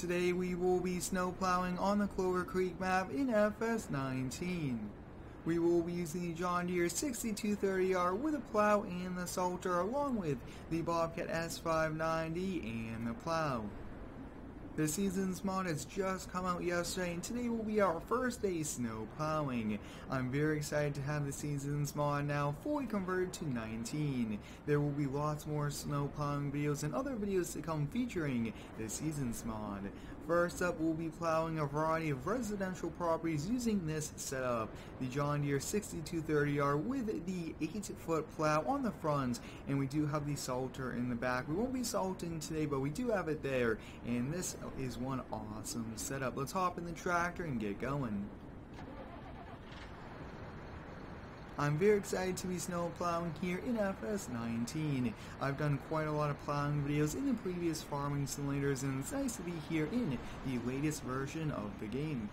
Today we will be snow plowing on the Clover Creek map in FS19. We will be using the John Deere 6230R with a plow and the Salter along with the Bobcat S590 and the plow. The Seasons mod has just come out yesterday and today will be our first day snow plowing. I'm very excited to have the Seasons mod now fully converted to 19. There will be lots more snow plowing videos and other videos to come featuring the Seasons mod. First up, we'll be plowing a variety of residential properties using this setup. The John Deere 6230R with the 8-foot plow on the front, and we do have the salter in the back. We won't be salting today, but we do have it there, and this is one awesome setup. Let's hop in the tractor and get going. I'm very excited to be snow plowing here in FS19. I've done quite a lot of plowing videos in the previous farming simulators and it's nice to be here in the latest version of the game.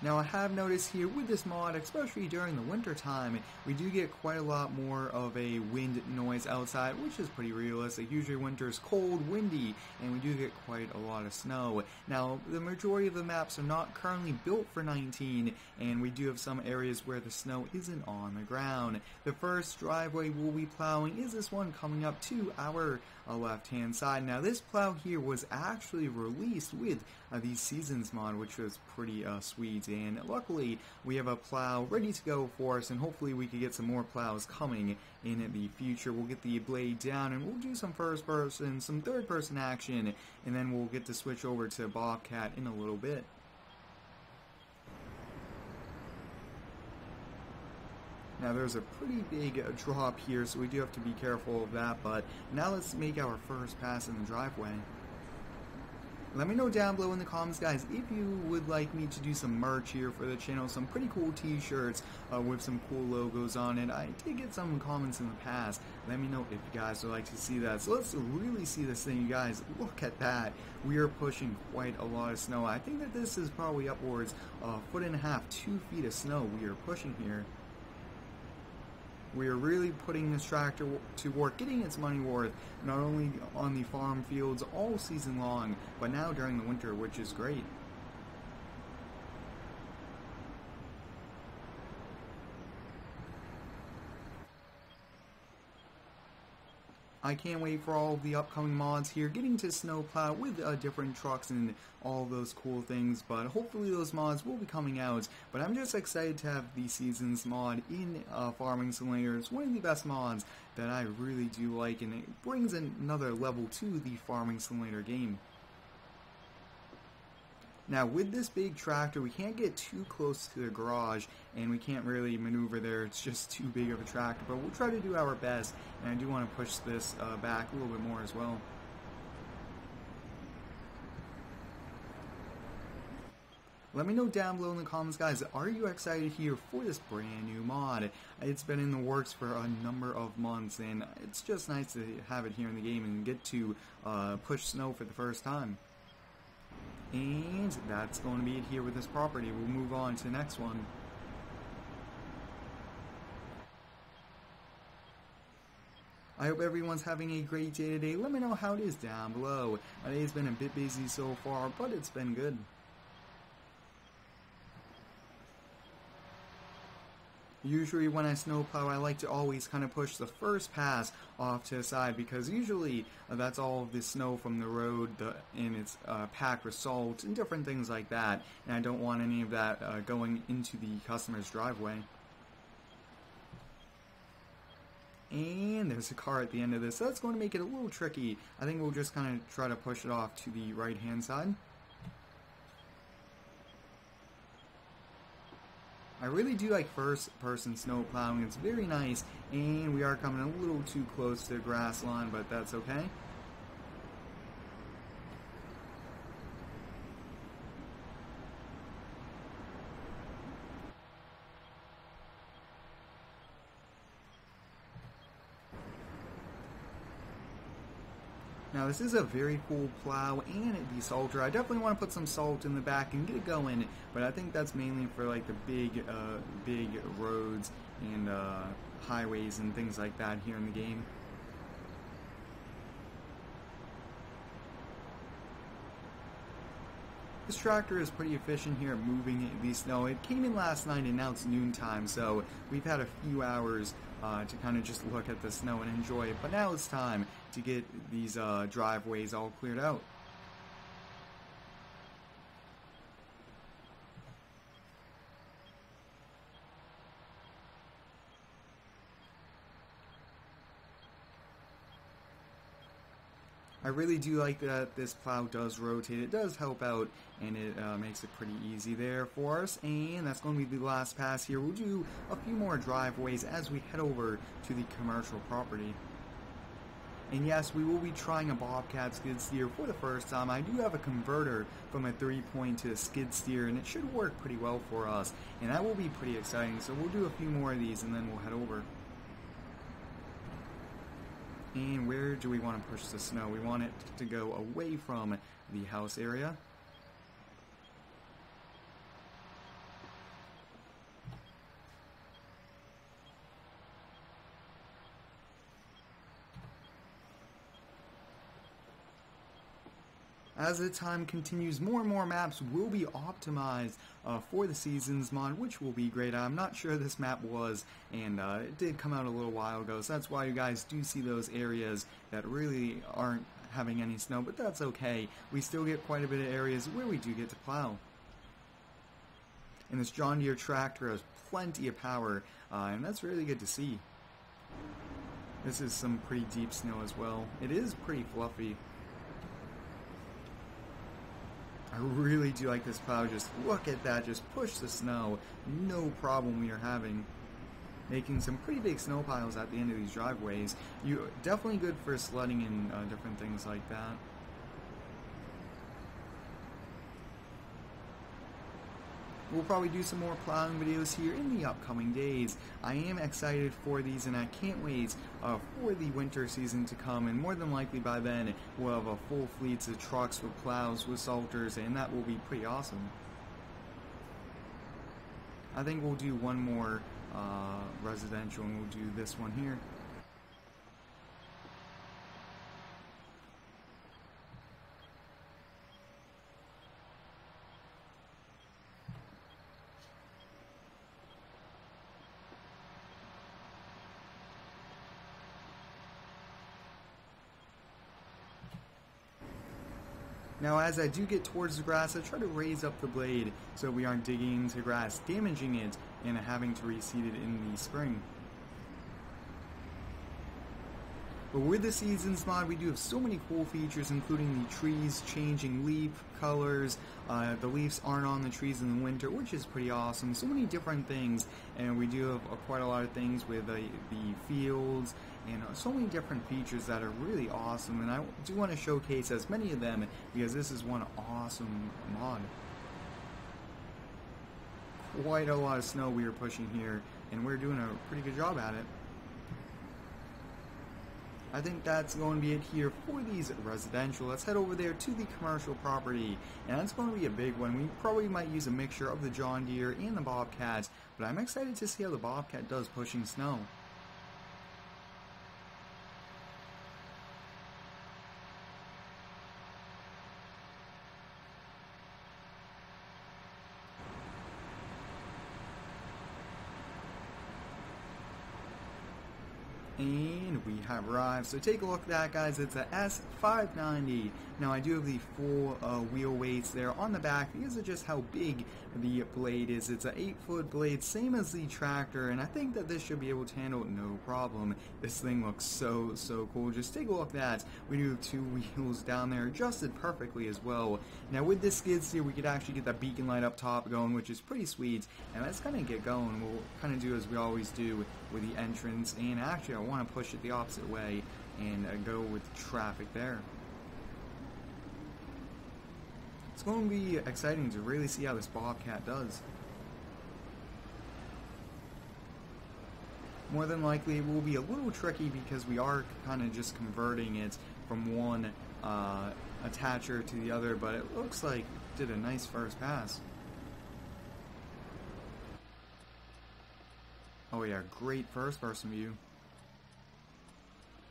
Now I have noticed here with this mod, especially during the winter time, we do get quite a lot more of a wind noise outside, which is pretty realistic. Usually winter is cold, windy, and we do get quite a lot of snow. Now, the majority of the maps are not currently built for 19, and we do have some areas where the snow isn't on the ground. The first driveway we'll be plowing is this one coming up to our uh, left-hand side. Now, this plow here was actually released with uh, the Seasons mod, which was pretty uh, sweet and luckily we have a plow ready to go for us and hopefully we could get some more plows coming in the future. We'll get the blade down and we'll do some first person, some third person action and then we'll get to switch over to Bobcat in a little bit. Now there's a pretty big drop here, so we do have to be careful of that, but now let's make our first pass in the driveway. Let me know down below in the comments, guys, if you would like me to do some merch here for the channel, some pretty cool t-shirts uh, with some cool logos on it. I did get some comments in the past. Let me know if you guys would like to see that. So let's really see this thing, you guys. Look at that. We are pushing quite a lot of snow. I think that this is probably upwards a foot and a half, two feet of snow we are pushing here. We are really putting this tractor to work, getting its money worth, not only on the farm fields all season long, but now during the winter, which is great. I can't wait for all the upcoming mods here, getting to snowplow with uh, different trucks and all those cool things, but hopefully those mods will be coming out, but I'm just excited to have the Seasons mod in uh, Farming Simulator. It's one of the best mods that I really do like, and it brings another level to the Farming Simulator game. Now with this big tractor, we can't get too close to the garage and we can't really maneuver there. It's just too big of a tractor, but we'll try to do our best. And I do want to push this uh, back a little bit more as well. Let me know down below in the comments, guys, are you excited here for this brand new mod? It's been in the works for a number of months, and it's just nice to have it here in the game and get to uh, push snow for the first time. And that's going to be it here with this property. We'll move on to the next one. I hope everyone's having a great day today. Let me know how it is down below. My day's been a bit busy so far, but it's been good. Usually when I snowplow, I like to always kind of push the first pass off to the side because usually uh, that's all of the snow from the road the, and it's uh, packed with salt and different things like that. And I don't want any of that uh, going into the customer's driveway. And there's a car at the end of this, so that's going to make it a little tricky. I think we'll just kind of try to push it off to the right hand side. I really do like first person snow plowing. It's very nice and we are coming a little too close to the grass line, but that's okay. Now this is a very cool plow and it the salter. I definitely want to put some salt in the back and get it going, but I think that's mainly for like the big, uh, big roads and uh, highways and things like that here in the game. This tractor is pretty efficient here at moving the snow. It came in last night and now it's noontime, so we've had a few hours uh, to kind of just look at the snow and enjoy it. But now it's time to get these uh, driveways all cleared out. I really do like that this plow does rotate. It does help out, and it uh, makes it pretty easy there for us. And that's going to be the last pass here. We'll do a few more driveways as we head over to the commercial property. And yes, we will be trying a Bobcat skid steer for the first time. I do have a converter from a three-point to a skid steer, and it should work pretty well for us. And that will be pretty exciting. So we'll do a few more of these, and then we'll head over. And where do we want to push the snow? We want it to go away from the house area. As the time continues, more and more maps will be optimized uh, for the Seasons mod, which will be great. I'm not sure this map was, and uh, it did come out a little while ago, so that's why you guys do see those areas that really aren't having any snow, but that's okay. We still get quite a bit of areas where we do get to plow. And this John Deere tractor has plenty of power, uh, and that's really good to see. This is some pretty deep snow as well. It is pretty fluffy. I really do like this plow. Just look at that. Just push the snow. No problem we are having. Making some pretty big snow piles at the end of these driveways. You Definitely good for sledding and uh, different things like that. We'll probably do some more plowing videos here in the upcoming days. I am excited for these and I can't wait uh, for the winter season to come and more than likely by then we'll have a full fleet of trucks with plows with salters and that will be pretty awesome. I think we'll do one more uh, residential and we'll do this one here. Now as I do get towards the grass, I try to raise up the blade so we aren't digging into grass, damaging it, and having to reseed it in the spring. But with the Seasons mod, we do have so many cool features, including the trees changing leaf colors. Uh, the leaves aren't on the trees in the winter, which is pretty awesome. So many different things, and we do have uh, quite a lot of things with uh, the fields and uh, so many different features that are really awesome. And I do want to showcase as many of them because this is one awesome mod. Quite a lot of snow we are pushing here, and we're doing a pretty good job at it. I think that's going to be it here for these residential. Let's head over there to the commercial property, and that's going to be a big one. We probably might use a mixture of the John Deere and the Bobcats, but I'm excited to see how the Bobcat does pushing snow. And we have arrived. So take a look at that, guys. It's a S590. Now, I do have the full uh, wheel weights there on the back These are just how big the blade is. It's an 8-foot blade, same as the tractor, and I think that this should be able to handle no problem. This thing looks so, so cool. Just take a look at that. We do have two wheels down there, adjusted perfectly as well. Now, with this skid steer, we could actually get that beacon light up top going, which is pretty sweet. And let's kind of get going. We'll kind of do as we always do with the entrance, and actually, I want to push it the opposite way and uh, go with traffic there. It's going to be exciting to really see how this Bobcat does. More than likely it will be a little tricky because we are kind of just converting it from one uh, attacher to the other, but it looks like it did a nice first pass. Oh yeah, great first person view.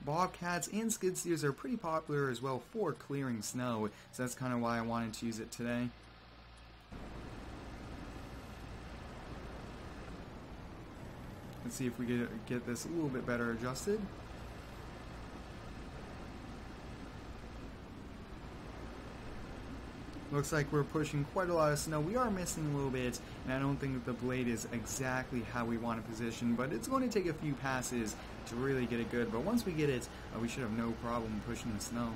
Bobcats and skid steers are pretty popular as well for clearing snow, so that's kind of why I wanted to use it today. Let's see if we get, get this a little bit better adjusted. Looks like we're pushing quite a lot of snow. We are missing a little bit, and I don't think that the blade is exactly how we want to position, but it's going to take a few passes to really get it good. But once we get it, uh, we should have no problem pushing the snow.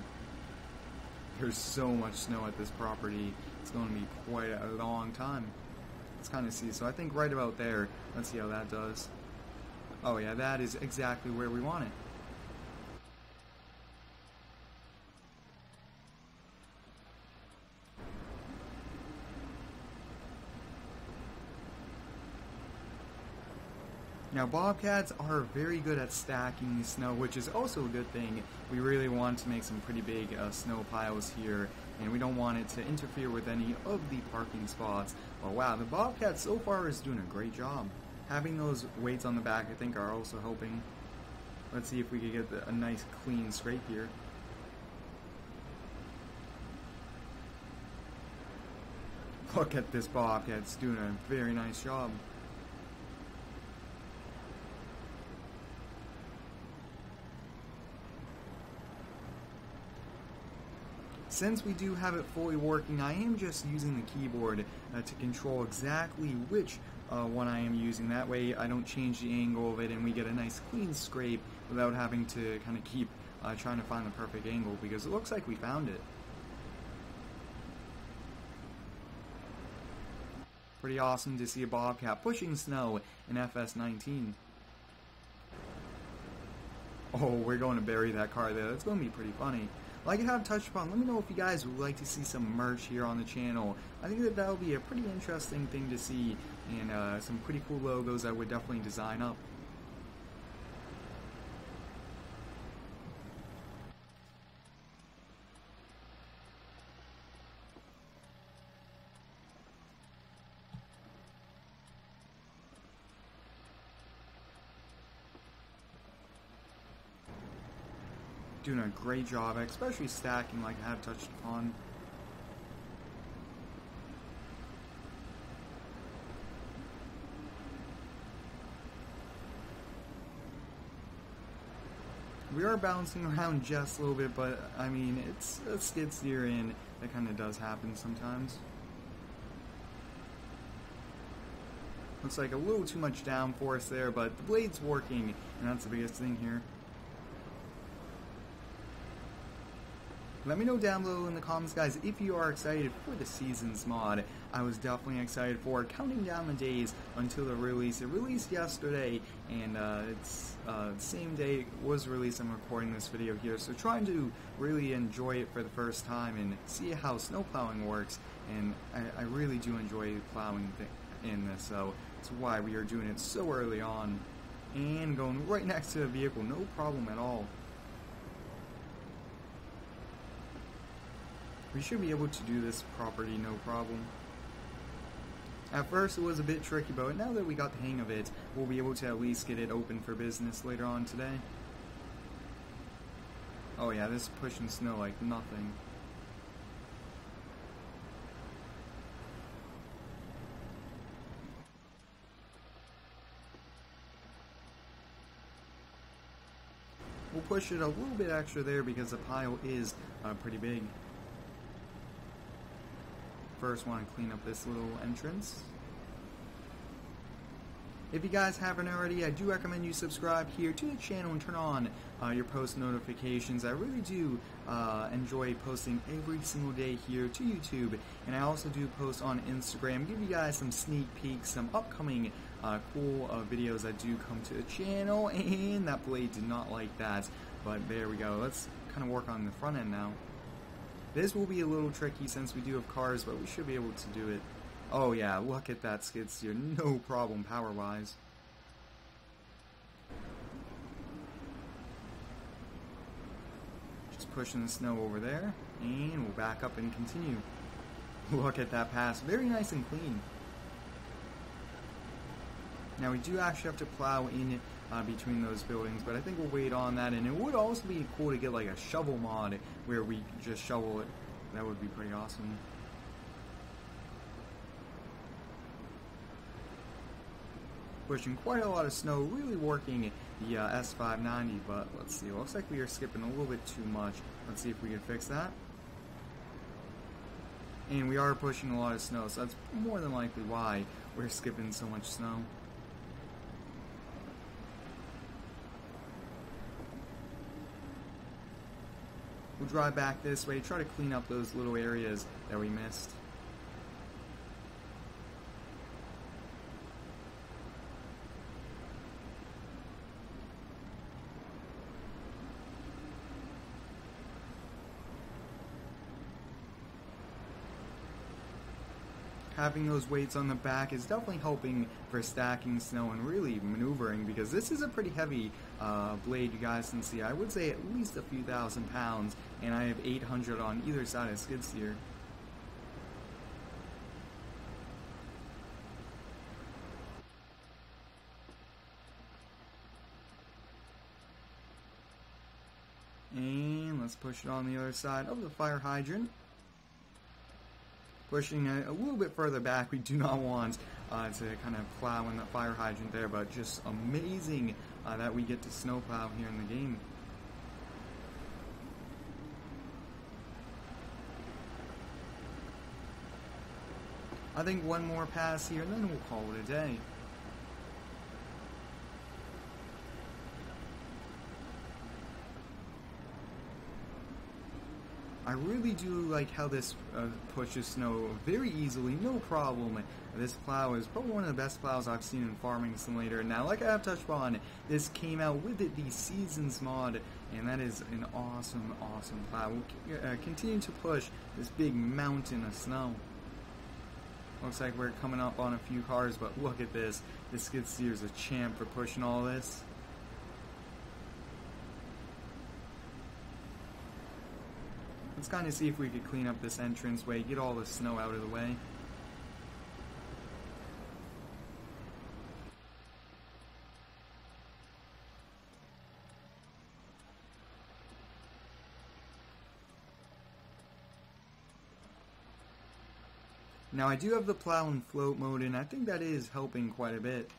There's so much snow at this property, it's going to be quite a long time. Let's kind of see. So I think right about there, let's see how that does. Oh yeah, that is exactly where we want it. Now Bobcats are very good at stacking snow, which is also a good thing. We really want to make some pretty big uh, snow piles here, and we don't want it to interfere with any of the parking spots. But wow, the Bobcat so far is doing a great job. Having those weights on the back, I think, are also helping. Let's see if we can get the, a nice clean scrape here. Look at this Bobcat, it's doing a very nice job. Since we do have it fully working, I am just using the keyboard uh, to control exactly which uh, one I am using. That way I don't change the angle of it and we get a nice clean scrape without having to kind of keep uh, trying to find the perfect angle because it looks like we found it. Pretty awesome to see a Bobcat pushing snow in FS19. Oh, we're going to bury that car there. That's going to be pretty funny like I have touched upon, let me know if you guys would like to see some merch here on the channel. I think that that would be a pretty interesting thing to see, and uh, some pretty cool logos I would definitely design up. Doing a great job, especially stacking like I have touched upon. We are bouncing around just a little bit, but I mean, it's a skid steer in that kind of does happen sometimes. Looks like a little too much downforce there, but the blade's working, and that's the biggest thing here. Let me know down below in the comments, guys, if you are excited for the Seasons mod. I was definitely excited for it. Counting down the days until the release. It released yesterday, and uh, it's uh, same day it was released. I'm recording this video here, so trying to really enjoy it for the first time and see how snow plowing works. And I, I really do enjoy plowing in this, so that's why we are doing it so early on. And going right next to the vehicle, no problem at all. We should be able to do this property no problem. At first it was a bit tricky, but now that we got the hang of it, we'll be able to at least get it open for business later on today. Oh yeah, this is pushing snow like nothing. We'll push it a little bit extra there because the pile is uh, pretty big first want to clean up this little entrance. If you guys haven't already, I do recommend you subscribe here to the channel and turn on uh, your post notifications. I really do uh, enjoy posting every single day here to YouTube, and I also do post on Instagram, give you guys some sneak peeks, some upcoming uh, cool uh, videos that do come to the channel, and that blade did not like that, but there we go. Let's kind of work on the front end now. This will be a little tricky since we do have cars, but we should be able to do it. Oh yeah, look at that skid steer. No problem power-wise. Just pushing the snow over there, and we'll back up and continue. Look at that pass. Very nice and clean. Now we do actually have to plow in uh, between those buildings, but I think we'll wait on that. And it would also be cool to get like a shovel mod where we just shovel it. That would be pretty awesome. pushing quite a lot of snow, really working the uh, S590, but let's see, looks like we are skipping a little bit too much. Let's see if we can fix that. And we are pushing a lot of snow, so that's more than likely why we're skipping so much snow. We'll drive back this way, try to clean up those little areas that we missed. Having those weights on the back is definitely helping for stacking snow and really maneuvering because this is a pretty heavy uh, blade you guys can see. I would say at least a few thousand pounds and I have 800 on either side of skid steer. And let's push it on the other side of the fire hydrant pushing a, a little bit further back. We do not want uh, to kind of plow in the fire hydrant there, but just amazing uh, that we get to snowplow here in the game. I think one more pass here, and then we'll call it a day. I really do like how this uh, pushes snow very easily, no problem. This plow is probably one of the best plows I've seen in Farming Simulator. Now, like I have touched on, this came out with it, the Seasons mod, and that is an awesome, awesome plow. We'll uh, continue to push this big mountain of snow. Looks like we're coming up on a few cars, but look at this. This skid steer a champ for pushing all this. Let's kind of see if we could clean up this entranceway, get all the snow out of the way. Now I do have the plow and float mode and I think that is helping quite a bit.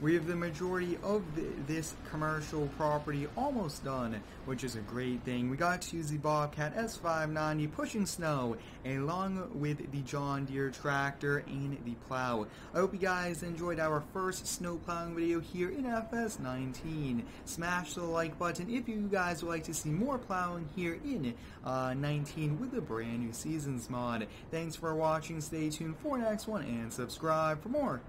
We have the majority of the, this commercial property almost done, which is a great thing. We got to use the Bobcat S590 pushing snow along with the John Deere tractor and the plow. I hope you guys enjoyed our first snow plowing video here in FS19. Smash the like button if you guys would like to see more plowing here in uh, 19 with the brand new Seasons mod. Thanks for watching, stay tuned for next one, and subscribe for more.